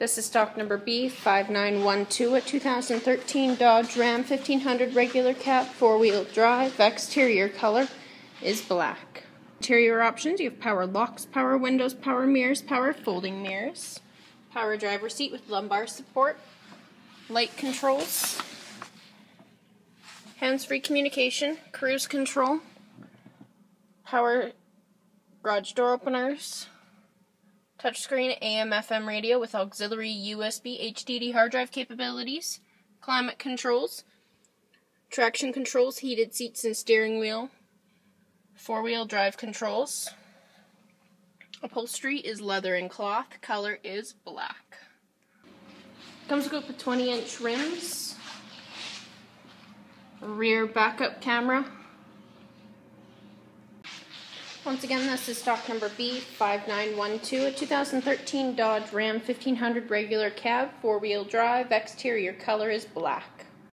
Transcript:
This is stock number B5912, a 2013 Dodge Ram 1500 regular cab, four-wheel drive. Exterior color is black. Interior options, you have power locks, power windows, power mirrors, power folding mirrors, power driver seat with lumbar support, light controls, hands-free communication, cruise control, power garage door openers, touchscreen AM FM radio with auxiliary USB HDD hard drive capabilities, climate controls, traction controls, heated seats and steering wheel, four wheel drive controls. Upholstery is leather and cloth, color is black. Comes with 20 inch rims, rear backup camera, once again, this is stock number B5912, a 2013 Dodge Ram 1500 regular cab, four-wheel drive, exterior color is black.